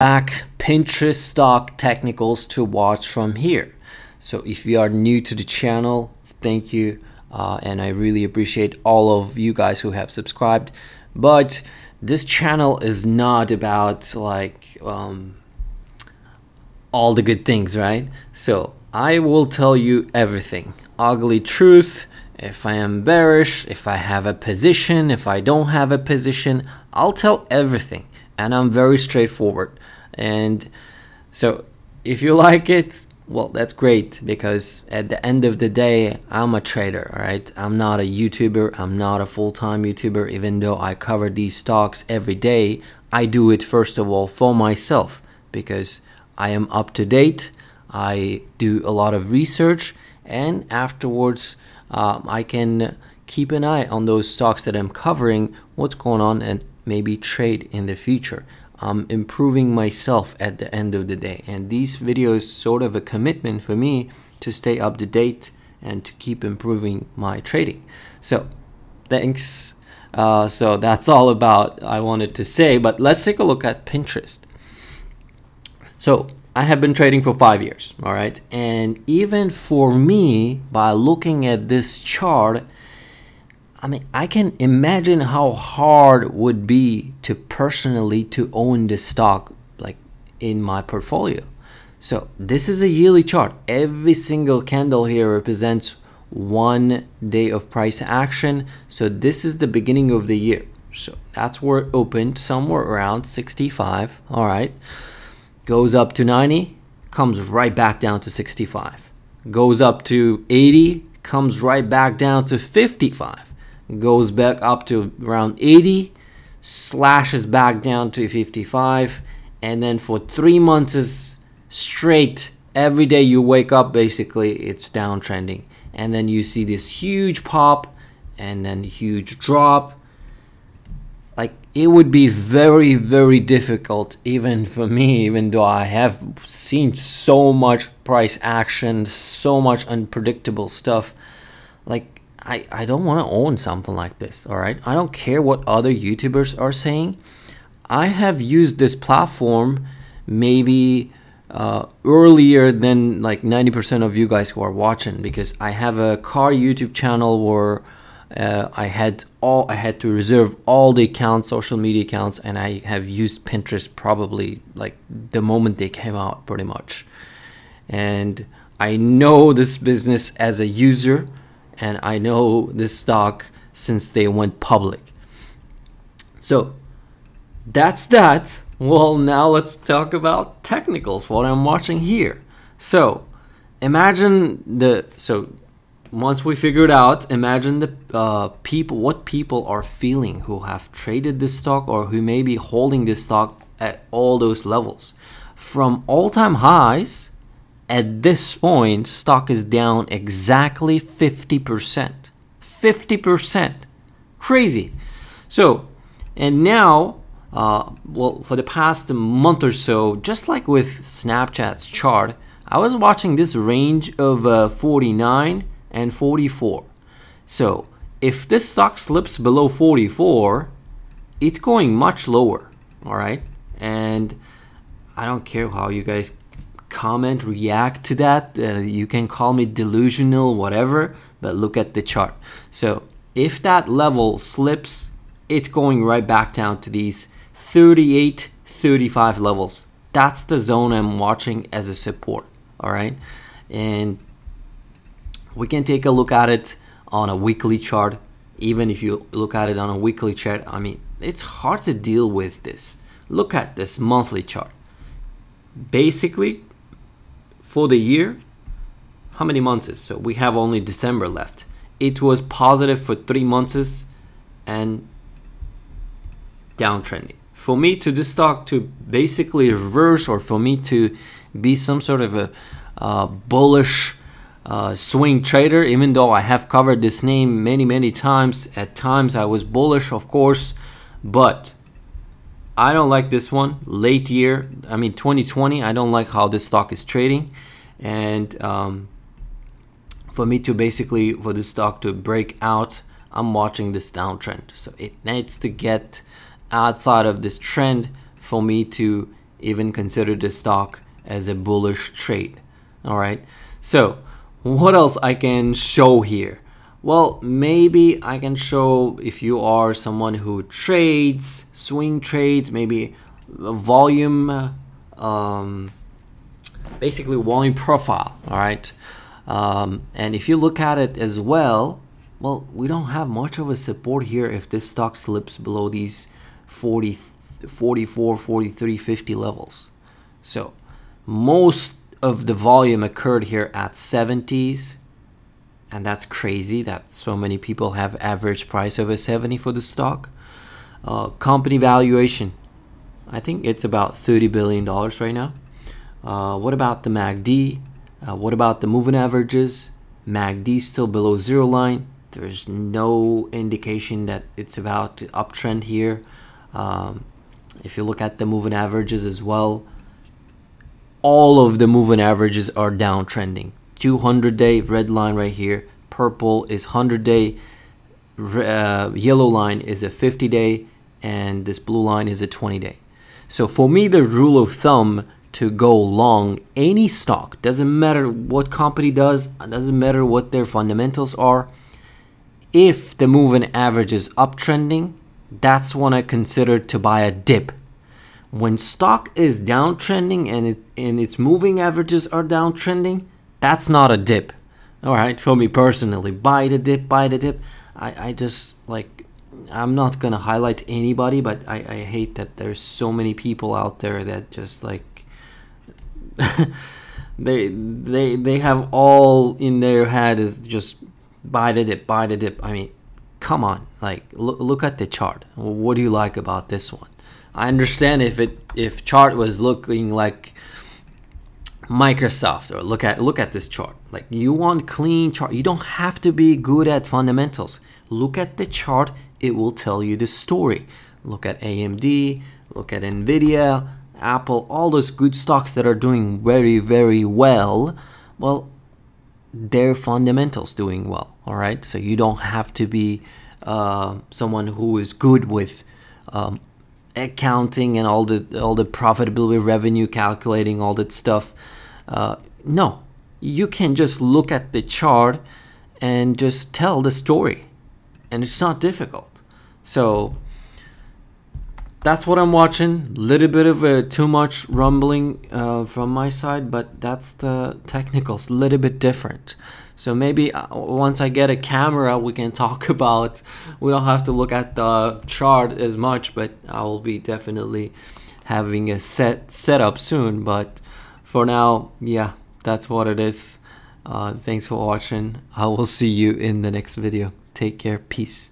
back Pinterest stock technicals to watch from here. So if you are new to the channel, thank you. Uh, and I really appreciate all of you guys who have subscribed. But this channel is not about like um, all the good things, right? So I will tell you everything. Ugly truth, if I am bearish, if I have a position, if I don't have a position, I'll tell everything. And I'm very straightforward. And so if you like it, well, that's great because at the end of the day, I'm a trader, all right? I'm not a YouTuber. I'm not a full time YouTuber, even though I cover these stocks every day. I do it, first of all, for myself because I am up to date. I do a lot of research, and afterwards, um, I can keep an eye on those stocks that I'm covering, what's going on, and maybe trade in the future. I'm improving myself at the end of the day. And these videos sort of a commitment for me to stay up to date and to keep improving my trading. So thanks. Uh, so that's all about I wanted to say, but let's take a look at Pinterest. So I have been trading for five years, all right? And even for me, by looking at this chart, I mean, I can imagine how hard it would be to personally to own this stock like in my portfolio. So this is a yearly chart. Every single candle here represents one day of price action. So this is the beginning of the year. So that's where it opened somewhere around 65. All right. Goes up to 90, comes right back down to 65. Goes up to 80, comes right back down to 55 goes back up to around 80, slashes back down to 55, and then for three months straight, every day you wake up, basically it's downtrending. And then you see this huge pop and then huge drop. Like it would be very, very difficult, even for me, even though I have seen so much price action, so much unpredictable stuff. Like I, I don't want to own something like this, all right? I don't care what other YouTubers are saying. I have used this platform maybe uh, earlier than like 90% of you guys who are watching because I have a car YouTube channel where uh, I had all I had to reserve all the accounts, social media accounts, and I have used Pinterest probably like the moment they came out, pretty much. And I know this business as a user and I know this stock since they went public. So that's that. Well, now let's talk about technicals, what I'm watching here. So imagine the, so once we figured out, imagine the uh, people, what people are feeling who have traded this stock or who may be holding this stock at all those levels. From all time highs at this point, stock is down exactly 50%. 50%. Crazy. So, and now, uh, well, for the past month or so, just like with Snapchat's chart, I was watching this range of uh, 49 and 44. So, if this stock slips below 44, it's going much lower, all right? And I don't care how you guys comment, react to that. Uh, you can call me delusional, whatever, but look at the chart. So if that level slips, it's going right back down to these 38, 35 levels. That's the zone I'm watching as a support. All right. And we can take a look at it on a weekly chart. Even if you look at it on a weekly chart, I mean, it's hard to deal with this. Look at this monthly chart. Basically, for the year, how many months is so we have only December left. It was positive for three months and downtrending. For me to this stock to basically reverse or for me to be some sort of a uh, bullish uh, swing trader, even though I have covered this name many, many times. At times I was bullish, of course, but I don't like this one. Late year, I mean 2020, I don't like how this stock is trading. And um, for me to basically, for this stock to break out, I'm watching this downtrend. So it needs to get outside of this trend for me to even consider the stock as a bullish trade. All right. So what else I can show here? Well, maybe I can show if you are someone who trades, swing trades, maybe volume, um, basically volume profile. All right. Um, and if you look at it as well, well, we don't have much of a support here if this stock slips below these 40, 44, 43, 50 levels. So most of the volume occurred here at 70s and that's crazy that so many people have average price over 70 for the stock. Uh, company valuation, I think it's about 30 billion dollars right now. Uh, what about the MACD? Uh, what about the moving averages? MACD still below zero line. There's no indication that it's about to uptrend here. Um, if you look at the moving averages as well, all of the moving averages are downtrending. 200 day red line right here. Purple is 100 day. Uh, yellow line is a 50 day, and this blue line is a 20 day. So for me, the rule of thumb to go long any stock doesn't matter what company does doesn't matter what their fundamentals are if the moving average is uptrending that's when i consider to buy a dip when stock is downtrending and it and its moving averages are downtrending that's not a dip all right for me personally buy the dip buy the dip i i just like i'm not gonna highlight anybody but i i hate that there's so many people out there that just like they they they have all in their head is just buy the dip, buy the dip. I mean, come on, like look look at the chart. What do you like about this one? I understand if it if chart was looking like Microsoft or look at look at this chart. Like you want clean chart. You don't have to be good at fundamentals. Look at the chart, it will tell you the story. Look at AMD, look at Nvidia, Apple, all those good stocks that are doing very, very well, well, their fundamentals doing well. All right, so you don't have to be uh, someone who is good with um, accounting and all the all the profitability, revenue calculating, all that stuff. Uh, no, you can just look at the chart and just tell the story, and it's not difficult. So that's what I'm watching. Little bit of a too much rumbling uh, from my side, but that's the technicals. A little bit different. So maybe uh, once I get a camera, we can talk about. We don't have to look at the chart as much, but I will be definitely having a set setup soon. But for now, yeah, that's what it is. Uh, thanks for watching. I will see you in the next video. Take care. Peace.